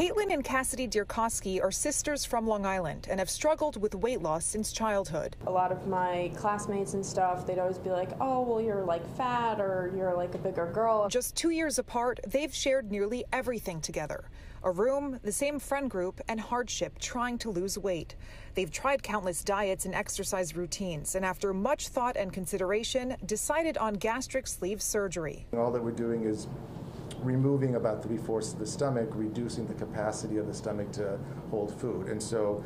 Caitlyn and Cassidy Deerkoski are sisters from Long Island and have struggled with weight loss since childhood. A lot of my classmates and stuff, they'd always be like, oh, well, you're like fat or you're like a bigger girl. Just two years apart, they've shared nearly everything together a room, the same friend group, and hardship trying to lose weight. They've tried countless diets and exercise routines, and after much thought and consideration, decided on gastric sleeve surgery. All that we're doing is removing about three fourths of the stomach, reducing the capacity of the stomach to hold food. And so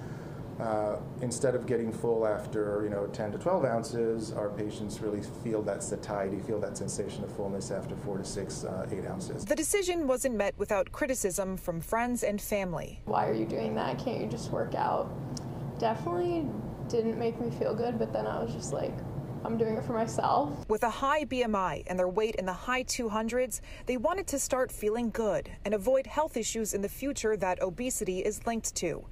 uh, instead of getting full after you know 10 to 12 ounces, our patients really feel that satiety, feel that sensation of fullness after four to six, uh, eight ounces. The decision wasn't met without criticism from friends and family. Why are you doing that? Can't you just work out? Definitely didn't make me feel good, but then I was just like, I'm doing it for myself. With a high BMI and their weight in the high 200s, they wanted to start feeling good and avoid health issues in the future that obesity is linked to.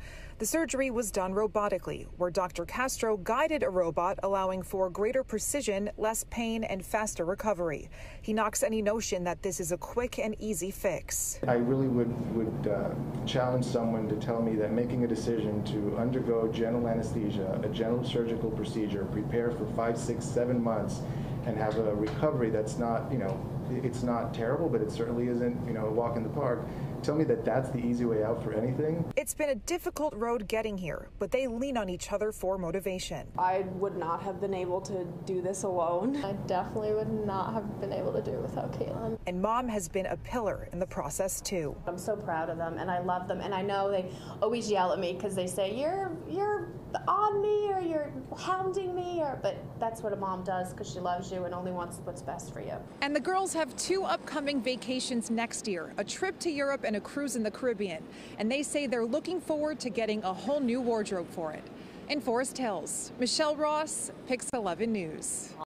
The surgery was done robotically, where Dr. Castro guided a robot, allowing for greater precision, less pain, and faster recovery. He knocks any notion that this is a quick and easy fix. I really would, would uh, challenge someone to tell me that making a decision to undergo general anesthesia, a general surgical procedure, prepare for five, six, seven months, and have a recovery that's not, you know, it's not terrible, but it certainly isn't, you know, a walk in the park tell me that that's the easy way out for anything. It's been a difficult road getting here, but they lean on each other for motivation. I would not have been able to do this alone. I definitely would not have been able to do it without Caitlyn. And mom has been a pillar in the process too. I'm so proud of them and I love them and I know they always yell at me because they say you're you're on me or you're hounding me or but that's what a mom does because she loves you and only wants what's best for you. And the girls have two upcoming vacations next year, a trip to Europe and and a cruise in the Caribbean. And they say they're looking forward to getting a whole new wardrobe for it. In Forest Hills, Michelle Ross, Pix 11 News.